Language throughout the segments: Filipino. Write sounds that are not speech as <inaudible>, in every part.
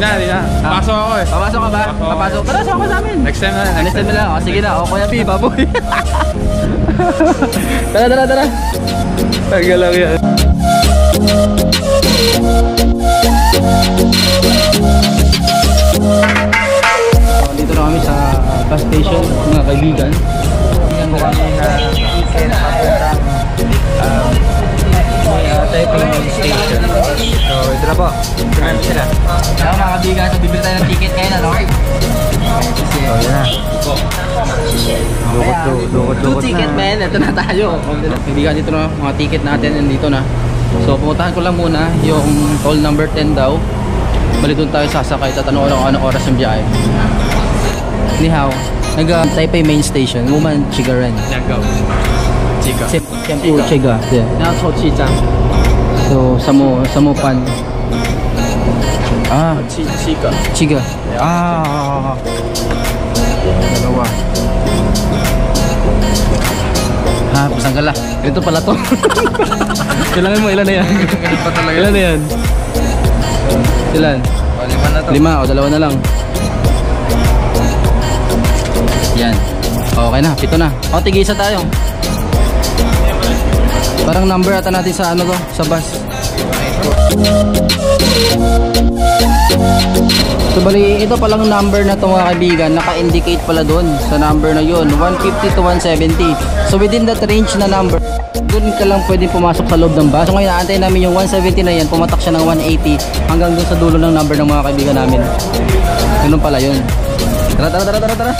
na, di na. Pasok ako eh. Papasok ka ba? Ako. Papasok. Tara, sama ka sa amin. Next time na, next Next time na lang. O, sige na. O, Kuya P, baboy. <laughs> tara, tara, tara. Tagal lang yan. So, dito na kami sa bus station, mga kaibigan. Yan mo kami na ticket papuntang um, uh, Taipei Station. So, ito na po. Ito na mga kabiga, so bibili tayo ng ticket ngayon, ano? So, oh, yun na. Lukot, lukot, lukot na. ticket, men. Ito na tayo. Kabiga, dito na mga ticket natin. Nandito na. So, pumuntahan ko lang muna yung toll number 10 daw. Bali doon tayo sasakay. Tatanong ko anong oras yung biyahe. Ni Hao. Naga Taipei Main Station, Wuman Chigaren. Nagaw. Chiga. Siyempre, Chiga. Yeah. Nagaw Chiga. So, Samo, Samopan. Ah, Chika. Chiga. Ah. Dalawa. Ha, ah. ah, pasang gala. Ah. Ito pala to. <laughs> Kailangan mo ilan na yan? Ilan na yan? Ilan? O, lima na to. Lima o dalawa na lang. Yan. Okay na, pito na. O, tigisa tayo. Parang number ata natin sa ano to, sa bus. So bali, ito palang number na to mga kaibigan, naka-indicate pala doon sa number na yun, 150 to 170. So within that range na number, doon ka lang pwede pumasok sa loob ng bus. So ngayon, aantayin namin yung 170 na yan, pumatak siya ng 180 hanggang doon sa dulo ng number ng mga kaibigan namin. Ganun pala yun. Tara, tara, tara, tara, tara.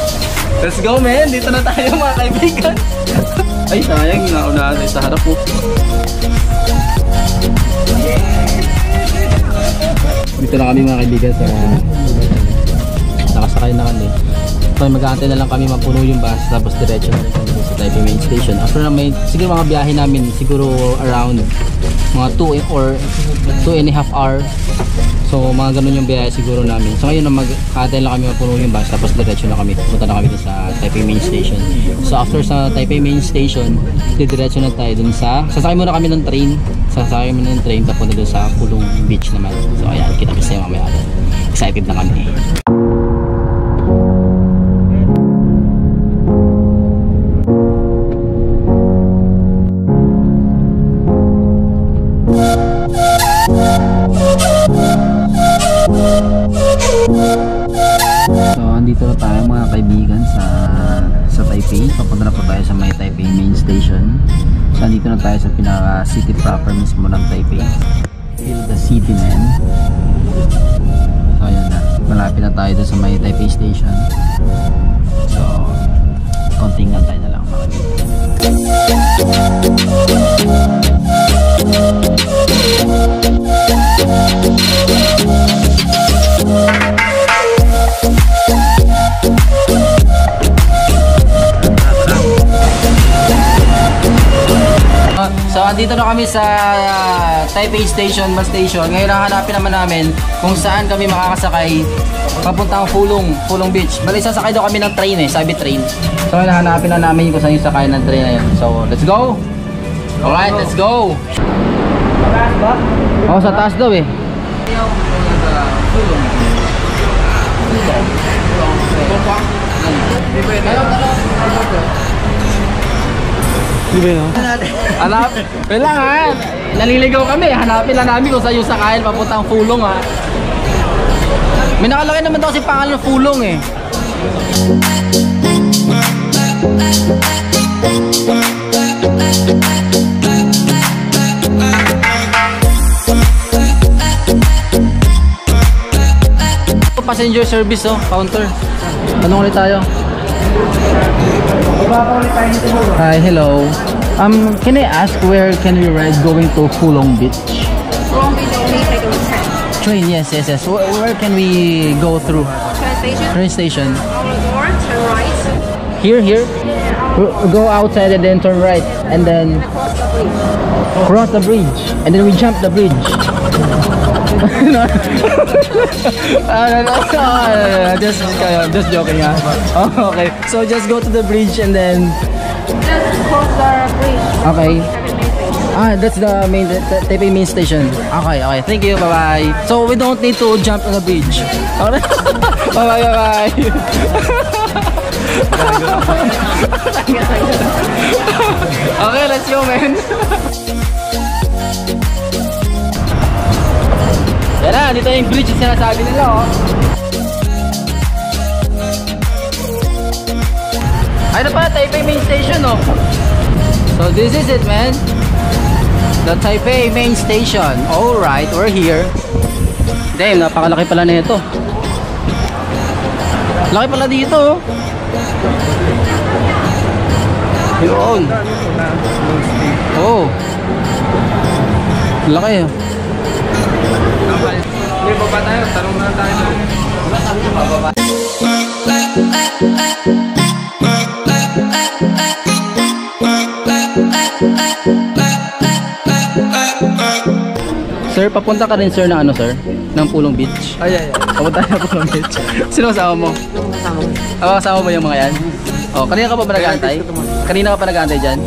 <laughs> Let's go, man. Dito na tayo, mga kaibigan. <laughs> Ay, sayang. Naunahan sa harap po. Dito na kami, mga kaibigan, sa nakasakay na kami. So, mag-aantay na lang kami mapuno yung bus tapos diretso na rin kami sa Taipei Main Station. After na may, siguro mga biyahe namin, siguro around mga 2 or 2 and a half hour. So, mga ganun yung biyahe siguro namin. So, ngayon na mag-aantay lang kami mapuno yung bus tapos diretso na kami. Punta na kami sa Taipei Main Station. So, after sa Taipei Main Station, diretso na tayo dun sa, sasakay muna kami ng train. Sasakay muna ng train papunta dun sa Pulong Beach naman. So, ayan, kita ko sa'yo mamaya. Excited na kami. City, man. So, ayan na. Malapit na tayo sa may Taipei station. So, konting antay na lang mga. So, andito na kami sa ah, Taipei Station, bus station. Ngayon, hahanapin naman namin kung saan kami makakasakay papuntang Fulong, Fulong Beach. Bali, sasakay daw kami ng train eh, sabi train. So, hahanapin na namin kung saan yung sakay ng train na yun. So, let's go! Alright, let's go! Oh, sa taas daw eh. Di ba yun? Hanap, kailangan. Naliligaw kami. Hanapin lang namin kung yung sakayan papuntang Fulong ha. May nakalagay naman daw kasi pangalan ng Fulong eh. Passenger service oh, counter. Tanong ulit tayo. Hi, hello. Um, can I ask where can we ride going to Fulong Beach? Long Beach only take a train. Train, yes, yes, yes. Where, where can we go through? Train station. Train station. Door, turn right. Here, here. W- Go outside and then turn right, and then Cross the bridge. cross the bridge, and then we jump the bridge. No. Ah, no, no, no, just, uh, just joking, ah. Oh, okay. So just go to the bridge and then, Just cross the bridge. okay. Main. Ah, that's the main the Taipei main station. Okay, okay. Thank you. Bye-bye. So we don't need to jump on the bridge. Okay. bye-bye, <laughs> bye-bye. okay, let's go, man. Na, dito yung bridge yung sinasabi nila, oh. Ay, na pala, Taipei main station, oh. So this is it, man. The Taipei main station. Alright, we're here. Damn, napakalaki pala na ito. Laki pala dito, oh. Yun. Oh. Laki, oh. Hindi, baba tayo. Tanong na tayo. Sir, papunta ka rin sir na ano sir? Ng Pulong Beach. Ay, ay, ay. Papunta na Pulong Beach. <laughs> Sino kasama mo? Kasama mo. Ah, kasama mo yung mga yan? Oh, kanina ka pa ba nag-aantay? Kanina ka pa nag-aantay dyan?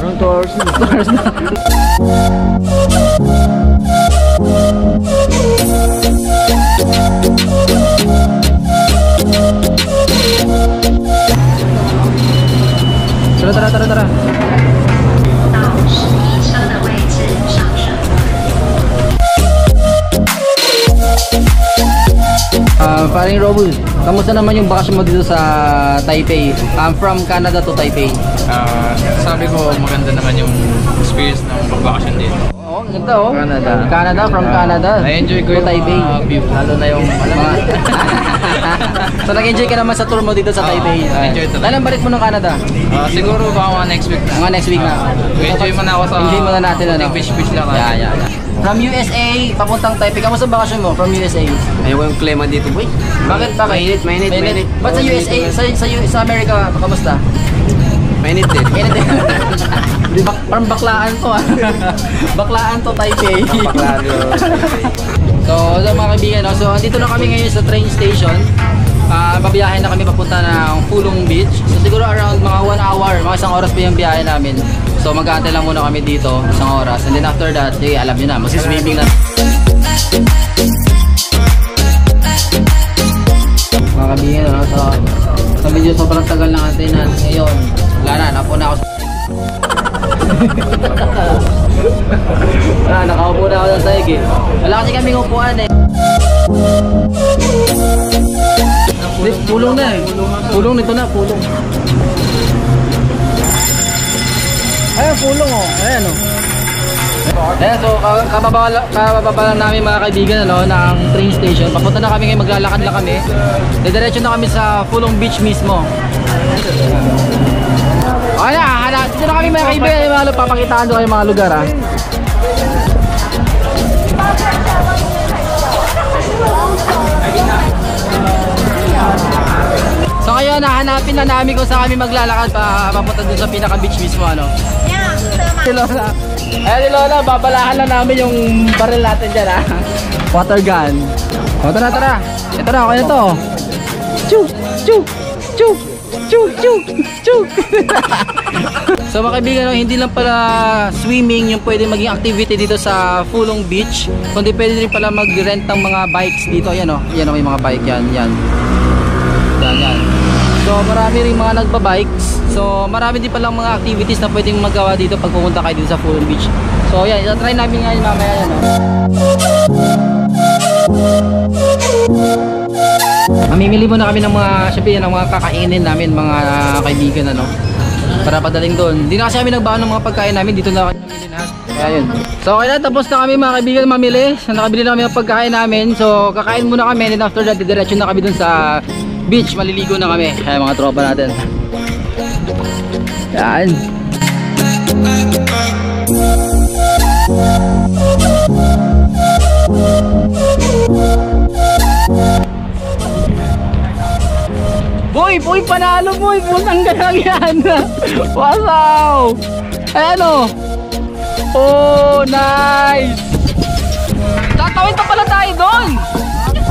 Around 2 hours na. Stars na. <laughs> Tara, tara, tara, tara. Uh, paring Robul, kamusta naman yung bakasyon mo dito sa Taipei? Um, from Canada to Taipei. Uh, sabi ko maganda naman yung experience ng pagbakasyon dito. Ang ganda oh. Canada. Canada, from Ah, Canada. Na-enjoy ko To yung Taipei. mga view. Lalo na yung, <laughs> alam mo, <laughs> so nag-enjoy ka naman sa tour mo dito sa Taipei. enjoy talaga. Kailan balik mo ng Canada? ah, siguro baka mga next week na. Mga next week na. Ah, enjoy muna ako sa... Enjoy muna natin ano. Fish-fish lang. Yeah, yeah, yeah. From USA, papuntang Taipei. Kamusta bakasyon mo from USA? Ayoko yung klima dito, boy. Bakit? Bakit? Mainit, mainit, mainit. Ba't sa USA, sa, sa, sa America, kamusta? Mainit din. Mainit din. Di ba? Parang baklaan to ah. baklaan to Taipei. Baklaan to. so, so mga kaibigan, no? so andito na kami ngayon sa train station. Ah, babiyahe na kami papunta ng Pulong Beach. So siguro around mga 1 hour, mga isang oras pa yung biyahe namin. So mag-aantay lang muna kami dito, isang oras. And then after that, sige, alam niyo na, magsiswimming na. Mga kaibigan, no? so, sa medyo sobrang tagal na natin na ngayon. Wala na, napo na ako sa ah, nakaupo na ako sa saig eh. Wala kasi kaming upuan eh. Di, pulong na eh. Pulong nito na, pulong. Ayan, pulong oh. Ayan oh. Ayan, so ka- kababa, kababa lang namin mga kaibigan ano, ng train station. Papunta na kami ngayon, maglalakad lang kami. Didiretso na kami sa Pulong Beach mismo. Okay na, hala, dito na kami mga kaibigan. Yung mga papakitaan ko yung mga lugar ah. So ngayon, nahanapin na namin kung saan kami maglalakad pa papunta dun sa pinaka beach mismo ano. Si Lola. Ayan si Lola, babalahan na namin yung baril natin dyan ha. Water gun. O tara tara. Ito na, okay na to. Chu! Chu! Chu! Chu! Chu! Chu! so mga kaibigan, no, hindi lang pala swimming yung pwede maging activity dito sa Fulong Beach. Kundi pwede rin pala mag-rent ng mga bikes dito. Ayan o, yan o, may mga bike yan. Yan. Yan, yan. So marami rin mga nagbabikes. So marami din palang mga activities na pwedeng magawa dito pag pumunta kayo dito sa Fulton Beach. So yan, itatry namin ngayon mamaya yan. Oh. Mamimili muna kami ng mga, syempre ang mga kakainin namin mga kaibigan ano. Para padaling doon. Hindi na kasi kami nagbaon ng mga pagkain namin. Dito na kami namili lahat. Kaya yun. So okay na, tapos na kami mga kaibigan mamili. So, nakabili na kami ng pagkain namin. So kakain muna kami. And after that, diretso na kami dun sa beach. Maliligo na kami. Kaya mga tropa natin. Yan. Panalo boy. Putang ganang yan. <laughs> wow. Ayan o. Oh, nice. Tatawid pa pala tayo doon.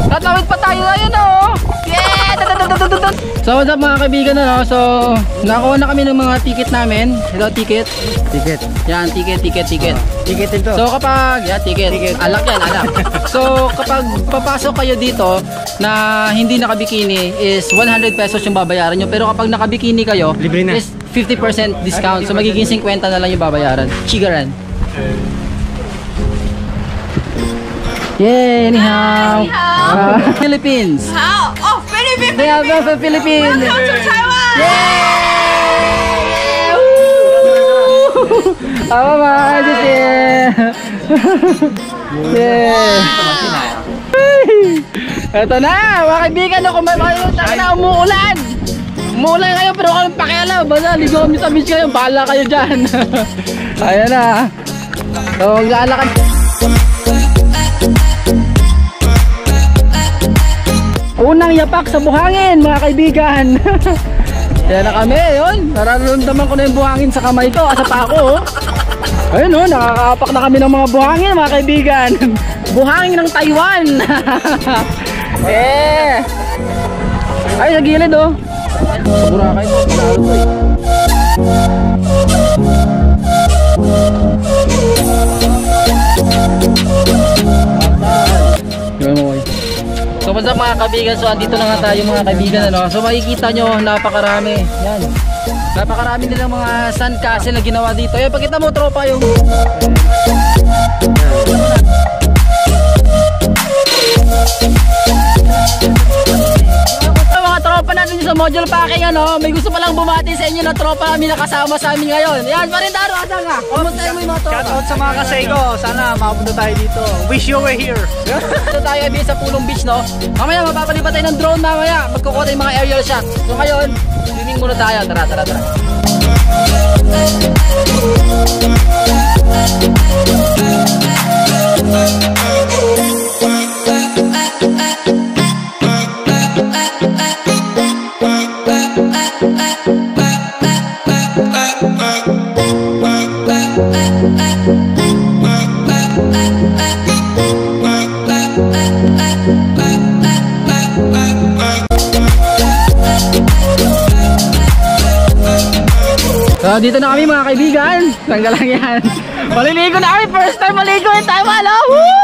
Tatawid pa tayo. Ayan o. Si Yeah! <laughs> So what's up mga kaibigan ano? So nakuha na kami ng mga ticket namin. Ito ticket. Ticket. Yan, ticket, ticket, ticket. Ticket ito. So kapag, yeah, ticket. Alak yan, alak. <laughs> so kapag papasok kayo dito na hindi nakabikini is 100 pesos yung babayaran nyo. Pero kapag nakabikini kayo Libre na. is 50% discount. So magiging 50 na lang yung babayaran. Chigaran. Yay, anyhow. Ah, Philippines. How? Oh, Philippines! They are from Philippines. Welcome to Taiwan! Yay! Woo! Tama ba? Yeah! yeah! Ito na, mga kaibigan ako may mga na umuulan. Umuulan ngayon pero kung pakialam, basta ligo kami sa beach kayo, bahala kayo dyan. <laughs> Ayan na. So, mag-aalakan. Unang yapak sa buhangin, mga kaibigan. <laughs> Kaya na kami, yun. Nararamdaman ko na yung buhangin sa kamay ko, sa pako. oh. Ayun oh, nakakaapak na kami ng mga buhangin, mga kaibigan. <laughs> buhangin ng Taiwan. <laughs> eh. Ay, sa gilid oh. Sa Boracay mga kaibigan? So andito na nga tayo mga kaibigan ano. So makikita nyo napakarami. Yan. Napakarami nilang mga sandcastle na ginawa dito. Yan pakita mo tropa yung mga tropa natin sa module packing ano, may gusto palang bumati sa inyo na tropa namin nakasama sa amin ngayon. Yan, Parindaro, asa nga? Kumusta mo yung mga tropa? Shout out sa mga kasay ko. Sana makapunta tayo dito. Wish you were here. <laughs> Dito tayo ay sa Pulong Beach, no? Mamaya, mapapalipat tayo ng drone mamaya. Magkukuha tayo ng mga aerial shot. So ngayon, swimming muna tayo. Tara, tara, tara. <laughs> So, dito na kami mga kaibigan. Tanggal lang yan. Maliligo na kami. First time maligo Taiwan. Oh! Woo!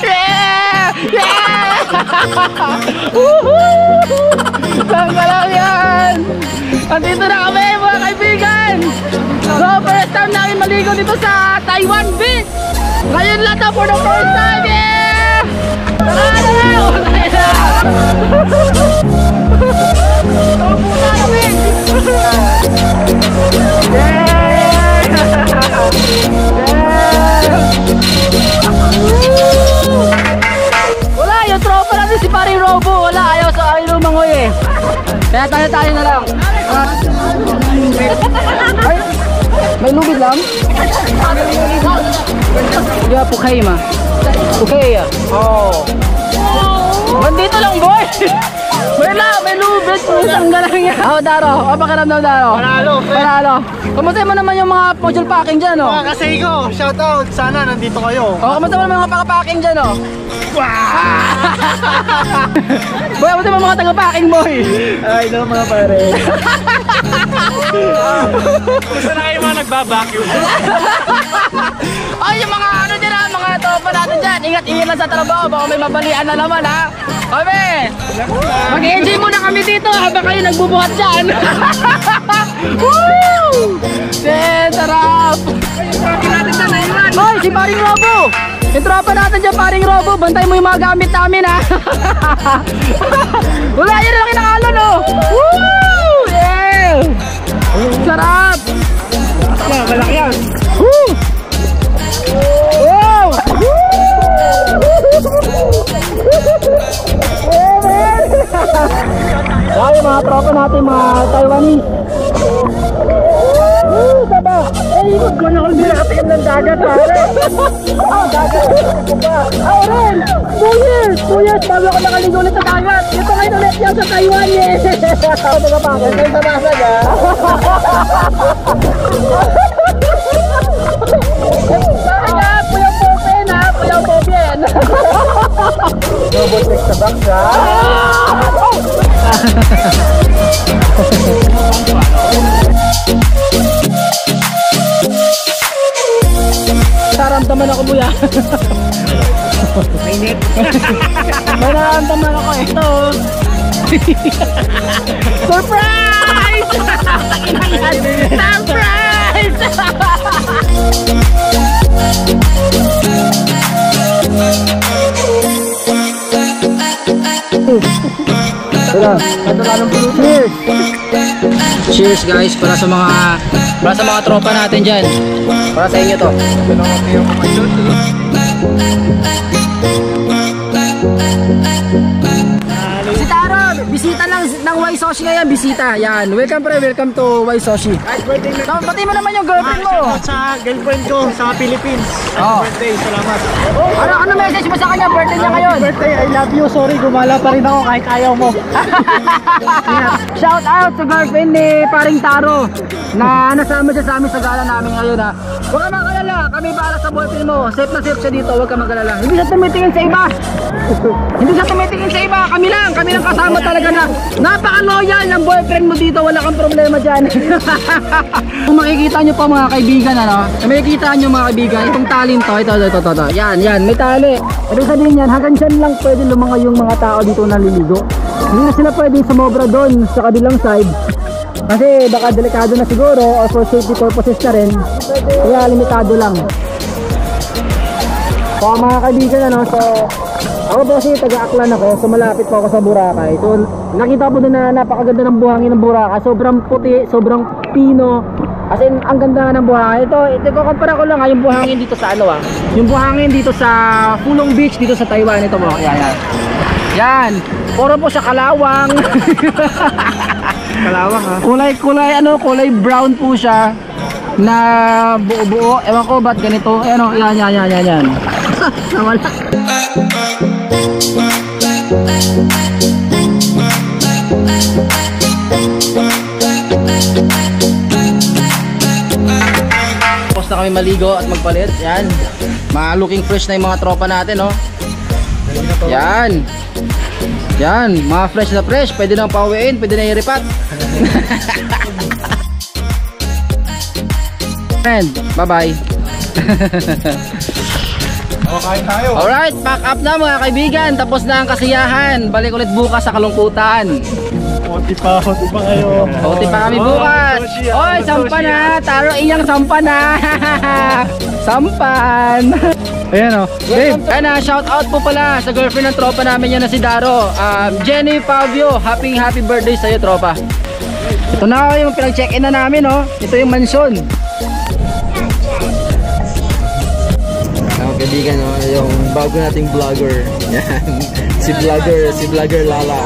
<laughs> yeah! Yeah! <laughs> Tanggal lang yan. Andito na kami mga kaibigan. So, first time namin maligo dito sa Taiwan Beach. Ngayon lang to for the first time. Yeah! <laughs> Kaya tayo tayo na lang. <laughs> Ay, may lubid lang? Yeah, pukay ma. Pukay ah. Oo. Bandito lang boy! <laughs> May la, may lubid po isang galang yan. <laughs> Oh, Daro, o pakiramdam Daro. Panalo. Panalo. Kamusta mo naman yung mga module packing dyan, oh? Mga kasay ko. Shout out. Sana nandito kayo. Oh, kamusta mo naman mga paka-packing dyan, oh? <laughs> boy, kamusta mo mga taga-packing, boy? Ay, no mga pare. Gusto na kayo mga nagbabacuum. Tropa natin dyan. Ingat-ingat lang sa trabaho, baka may mabalian na naman, ha? Kami! Mag-enjoy muna kami dito habang kayo nagbubuhat dyan. <laughs> Woo! Then, sarap! Hoy, si Paring Robo! Yung natin dyan, Paring Robo, bantay mo yung mga gamit namin, ha? <laughs> Wala yun lang kinakalo, no? Woo! Ay, mga tropa natin, mga Taiwanese. Woo! Taba! Eh, ikot ko na kung hindi nakatingin ng dagat, pare. Ah, dagat. Ah, rin! Two years! Two years bago ako nakaligo ulit sa dagat. Ito ngayon ulit yan sa Taiwan, eh! Ako tagapakan. Ito sa basag, <laughs> ha? <laughs> Surprise! <laughs> Surprise! Cheers! Cheers guys para sa mga para sa mga tropa natin diyan. Para sa inyo to. Si lang ng Y Soshi ngayon, bisita. Yan, welcome pre, welcome to Y Soshi. So, pati mo naman yung girlfriend mo. sa girlfriend ko sa Philippines. Oh. Birthday, salamat. Ano ano message mo sa kanya? Birthday niya ngayon. Birthday, I love you. Sorry, gumala pa rin ako kahit ayaw mo. <laughs> Shout out sa girlfriend ni Paring Taro na nasama siya sa amin sa gala namin ngayon ha. Huwag ka magalala, kami para sa boyfriend mo. Safe na safe siya dito, huwag ka magalala. Hindi siya tumitingin sa iba. Hindi siya tumitingin sa iba. Kami lang, kami lang kasama talaga na napaka-loyal ng boyfriend mo dito. Wala kang problema dyan. <laughs> Kung makikita nyo po mga kaibigan, ano, makikita nyo mga kaibigan, itong talent to, ito, ito, ito, ito, ito. Yan, yan, may tali. Ibig sabihin yan, hanggang dyan lang pwede lumangoy yung mga tao dito naliligo. Hindi na sila pwedeng sumobra doon sa kabilang side. Kasi baka delikado na siguro or for safety purposes na rin. Kaya limitado lang. So mga kaibigan ano, so ako po kasi taga-Aklan ako, so malapit po ako sa Boracay. So nakita po na napakaganda ng buhangin ng Boracay. Sobrang puti, sobrang pino. As in, ang ganda nga ng buhangin. Ito, ito kukumpara ko lang ha, yung buhangin dito sa ano ah. Yung buhangin dito sa Pulong Beach dito sa Taiwan. Ito mo, yan, yan. Yan, puro po siya kalawang. <laughs> Kalawang ha. kulay kulay ano kulay brown po siya na buo-buo ewan ko ba't ganito eh, ano yan yan yan yan yan nawala tapos na kami maligo at magpalit. Yan. Mga looking fresh na yung mga tropa natin oh. Yan. Yan. Mga fresh na fresh. Pwede nang pauwiin pwede na iripat. <laughs> Friend bye <laughs> bye Kain tayo. Alright, pack up na mga kaibigan. Tapos na ang kasiyahan. Balik ulit bukas sa kalungkutan. Konti pa, konti pa kayo. Pauti pa kami bukas. Oy, sampa na. Taro iyang sampa na. <laughs> Sampan. Ayan o. Dave. Ayan na, shout out po pala sa girlfriend ng tropa namin yan na si Daro. Um, Jenny Fabio, happy happy birthday sa'yo tropa. Ito na yung pinag-check-in na namin oh. Ito yung mansion. Kaibigan, no, yung bago nating vlogger. Yan. <laughs> si vlogger, si vlogger Lala.